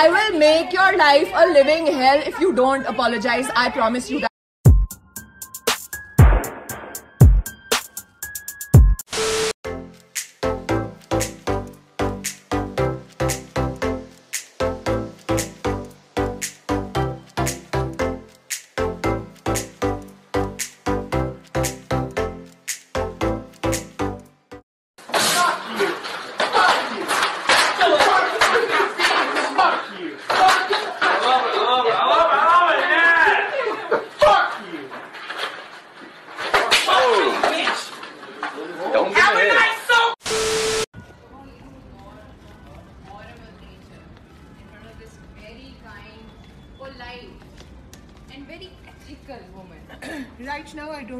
I will make your life a living hell if you don't apologize. I promise you that.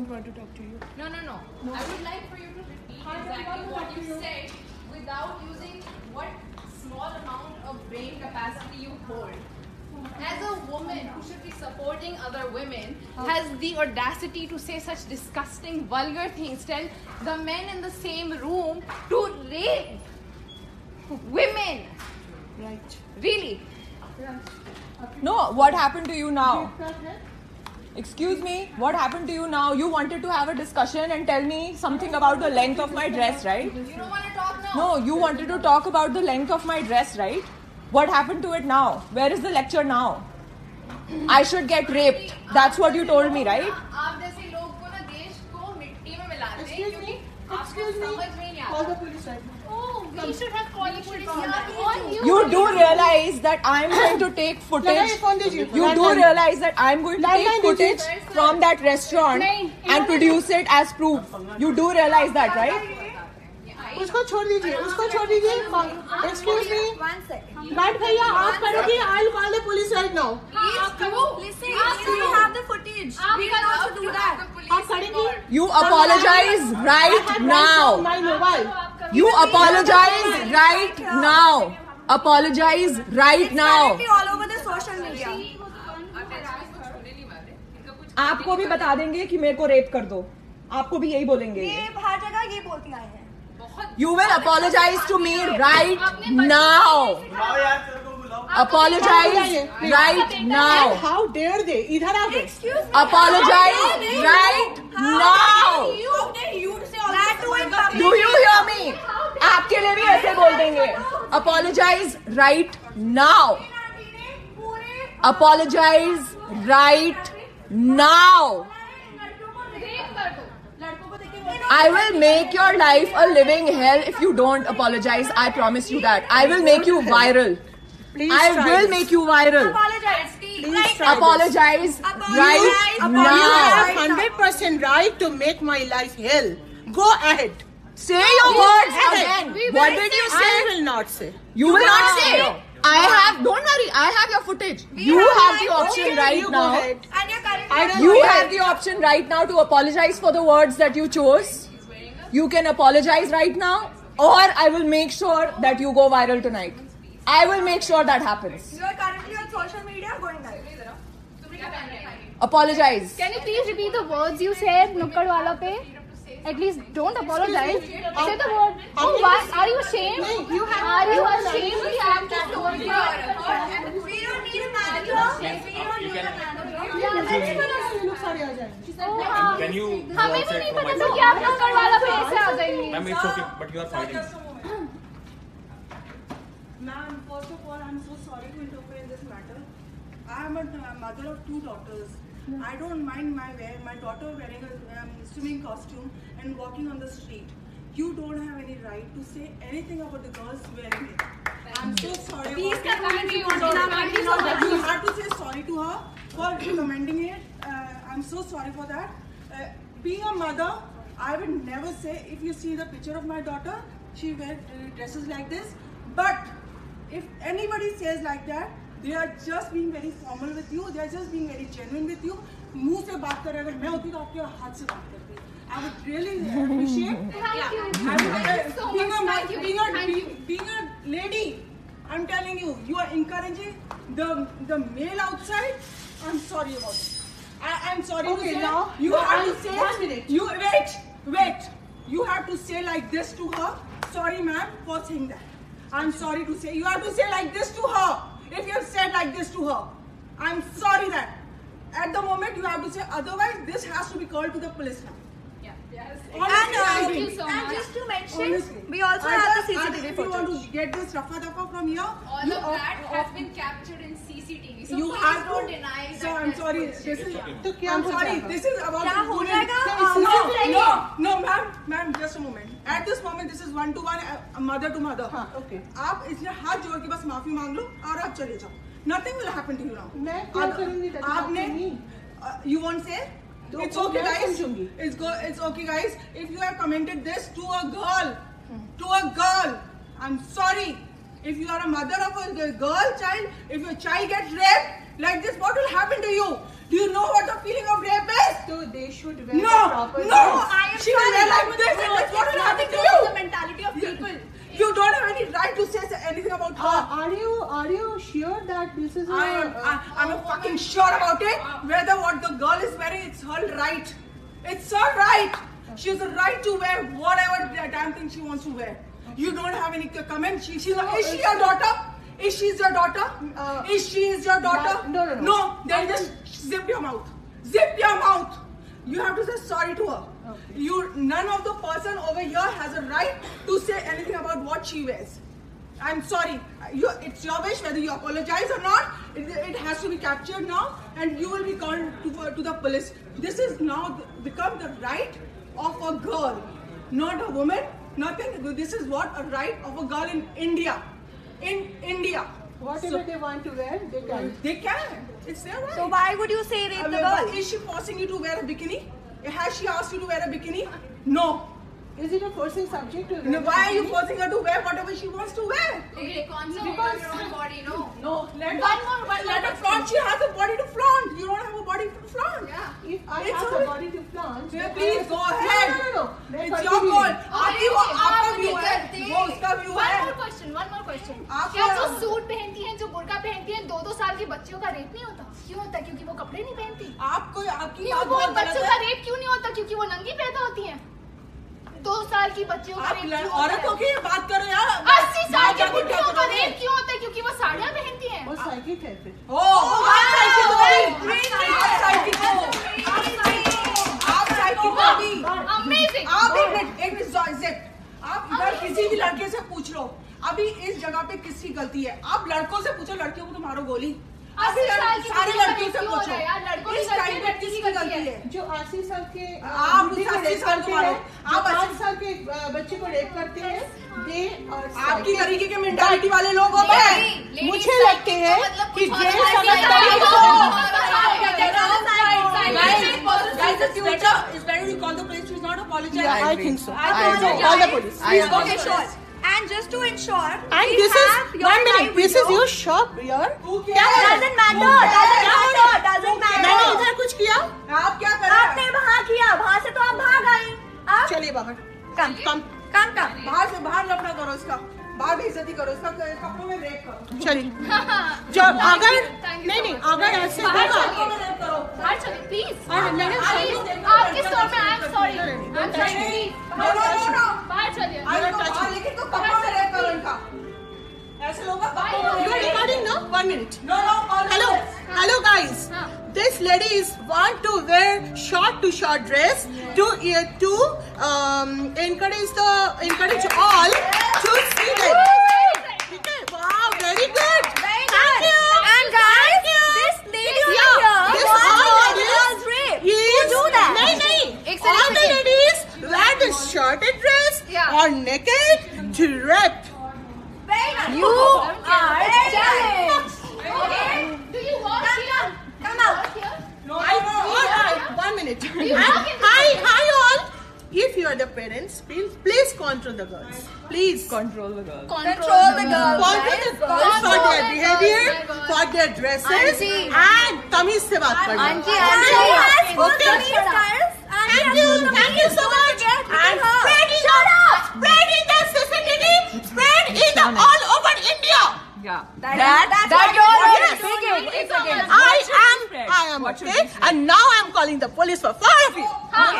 Don't want to talk to you. No, no, no. I would like for you to repeat I exactly to what you you. said without using what small amount of brain capacity you hold. As a woman who should be supporting other women, has the audacity to say such disgusting, vulgar things, tell the men in the same room to rape women. Right. Really? No, what happened to you now? Excuse me, what happened to you now? You wanted to have a discussion and tell me something about the length of my dress, right? You don't want to talk now. No, you wanted to talk about the length of my dress, right? What happened to it now? Where is the lecture now? I should get raped. That's what you told me, right? Excuse me. Excuse me. Call the police right now. Oh, we should have called the police call yeah, them. on you. You do realize that I'm going to take footage. You do realize that I'm going to take footage from that restaurant and produce it as proof. You do realize that, right? उसको छोड़ दीजिए उसको छोड़ दीजिए excuse me One बैठ भैया आप करोगे I will call the police right now Please do. Listen, Please we do. have the footage. We can also आप करेंगे You apologize right now. My mobile you apologize right now apologize right now. आपको भी बता देंगे कि मेरे को rape कर दो। आपको भी यही बोलेंगे। ये हर जगह ये बोलती आए हैं। You will apologize to me right now apologize right now how dare दे इधर आप apologize right now you You, you say all that too in public. Do you hear me? आपके लिए भी ऐसे बोल देंगे. Apologize right now. Apologize right now. I will make your life a living hell if you don't apologize. I promise you that. I will make you viral. Please I try will this. make you viral. Apologize. Please Like, try this. Apologize right Apologize. You now. have hundred percent right to make my life hell. Go ahead. Say your words ahead. again. What did you say? I say? will not say. You will not No. say. I have. Don't worry. I have your footage. You have have the option Okay, right you now. and you're currently I don't You know. have the option right now to apologize for the words that you chose. You can apologize right now, or I will make sure that you go viral tonight. I will make sure that happens. You are currently on social media going live. Apologize. Can you please repeat the words you said, Nukkad wala pe? At least don't apologize. Say the word. Oh, why? Are you ashamed? No, you have- Are you ashamed? We have to show you. We don't need a manager. We don't need a manager. ये लोग सारे आ जाएंगे Oh, हाँ. Can you हमें भी नहीं पता था कि आप नुक्कड़ वाला पे ऐसे आ जाएंगे Ma'am, it's okay, but you are fighting. Ma'am, first of all, I'm so sorry to interfere in this matter. I am a uh, mother of two daughters. I don't mind my wear, my daughter wearing a um, swimming costume and walking on the street. You don't have any right to say anything about the girls wearing it. I'm so sorry. Please continue. You have to You have to say sorry to her for commending it. Uh, I'm so sorry for that. Uh, being a mother, I would never say if you see the picture of my daughter, she wears uh, dresses like this. But if anybody says like that, they are just being very formal with you. They are just being very genuine with you. मुंह से बात कर रहे अगर मैं होती तो आपके हाथ से बात करती I would really appreciate Thank you. I would, Thank you so being, much. a, Thank you. being, a, Thank being, you. being a lady, I'm telling you, you are encouraging the the male outside. I'm sorry about it. I, I'm sorry Okay, to say. now, you now have I- to say. one minute. You wait, wait. You have to say like this to her. Sorry, ma'am, for saying that. I'm sorry to say. You have to say like this to her. if you have said like this to her. I'm sorry that at the moment you have to say otherwise this has to be called to the police now. Yes. And, uh, Thank you so And much. just to mention, honestly. we also Either- have the CCTV If you want to get this rafa dafa from here, All you of that opt- has been captured in CCTV. So you have to. deny that. So I'm sorry. This is. तो क्या I'm sorry. This is about. क्या हो जाएगा? No, Um, no, no, no, ma'am, ma'am, just a moment. At this moment, this is one to one, uh, mother to mother. हाँ, okay. आप इसलिए हाथ जोड़ के बस माफ़ी मांग लो और आप चले जाओ. Nothing will happen to you now. मैं क्या to आपने uh, you won't say. it's okay guys. it's go it's okay guys. If you have commented this to a girl to a girl i'm sorry. If you are a mother of a girl child if your child gets raped like this what will happen to you? Do you know what the feeling of rape is? So they should wear no the proper no. dress. i am she sorry. will wear like this. No, and what will happen to you. the mentality of people. You don't have any right to say anything about her. Uh, are you are you sure that this is I am, I, I'm a fucking sure about it. Whether what the girl is wearing, it's her right. It's her right. She has a right to wear whatever damn thing she wants to wear. You don't have any comment. She, she's a, is she your daughter? Is she your daughter? Uh, is she is your daughter? no, no, no. No, then just zip your mouth. Zip your mouth. You have to say sorry to her. You none of the person over here has a right to say anything about what she wears. I'm sorry. You, it's your wish whether you apologize or not. It, it has to be captured now, and you will be called to, uh, to the police. This is now th- become the right of a girl, not a woman. Nothing. This is what a right of a girl in India. In India. whatever So- they want to wear, they can. they can. It's their right. So why would you say I rape the girl? Is she forcing you to wear a bikini? Has she asked you to wear a bikini? No. Is it a forcing subject to wear? Now, why are you forcing her to wear whatever she wants to wear? Okay, concern Because- over your own body, no. No, let One her, more, one let her flaunt. She has a body to flaunt. You don't have a body to flaunt. Yeah. If I It's have a body to flaunt, go ahead it's your. अरे आपकी वो आपका view है वो उसका view है one more question one more question क्या जो सूट पहनती हैं, जो बुर्का पहनती हैं, दो दो साल की बच्चियों का रेप नहीं होता? क्यों होता? क्योंकि वो कपड़े नहीं पहनती। आपको आपकी बात बहुत बच्चों का रेट रेप क्यों नहीं होता? क्योंकि वो नंगी पैदा होती हैं। दो साल की बच्चियों का रेप औरतों की बात निकलती है आप लड़कों से पूछो लड़कियों को तो मारो गोली सारी लड़कियों से पूछो गलती है जो अस्सी साल के आप अस्सी साल के आप अस्सी साल के बच्चे को रेप करते हैं आपकी तरीके के मेंटालिटी वाले लोग होते हैं मुझे लगते हैं कि ये I think so. I think so. Call the police. Okay, sure. And just to ensure, And we this have is your one minute. This is your shop. Who क्या cares? doesn't matter, doesn't matter, doesn't matter. मैंने matter. इधर कुछ किया आप क्या कर रहे आपने हैं वहाँ किया, वहाँ से तो आप भाग आए. आप चलिए बाहर कम कम कम कम. बाहर से बाहर लपना करो इसका बाहर बेइज्जती करो इसका कपड़ों में रेप करो। चलिए। जब अगर नहीं नहीं अगर ऐसे होगा बाहर चलिए प्लीज़ और मैडम प्लीज़ आपके स्टोर में I am sorry I am sorry बाहर चलिए। आई टच लेकिन तो कपड़ों में रेप करो इनका। ऐसे लोग का you are recording no 1 minute no no hello hello guys ladies want to wear short to short dress yes. to uh, to um, encourage the encourage yes. all to see that. wow very good thank you and guys thank you. this lady yeah, over here this all ladies rape is, who do that No, no. exactly. all the ladies wear the short dress yeah. or naked to rape you are challenged one minute. hi, hi all. If you are the parents, please, please control the girls. Please. Control the girls. Control, control the girls. Control the girls for their behavior, for their dresses, and tamiz se baat karna. Auntie, auntie, okay. Thank you, thank you so much. And spread in the, spread in the society, spread in the all over India. Yeah, that, that, that, that, that, that, that, that, that, that, I am? I am What okay, and now I am calling the police for four of you. हाँ,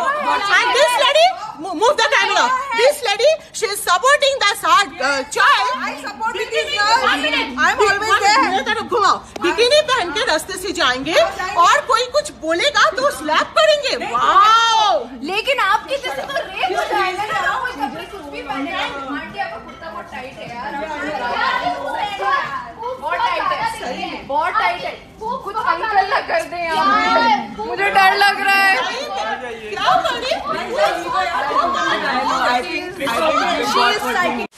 And this lady, mo- move the camera. This lady, she is supporting the sad uh, child. I support this girl. One minute. Always there. Bikini पहन के रास्ते से जाएँगे और कोई कुछ बोलेगा तो स्लैप करेंगे वाओ लेकिन आपकी जैसे तो रेप हो जाएगा ना कोई कपड़े कुछ भी पहने आंटी आपका कुर्ता बहुत टाइट है यार बहुत टाइट है बहुत टाइट है कुछ अंकल ना कर दे यार। मुझे डर लग रहा है। क्या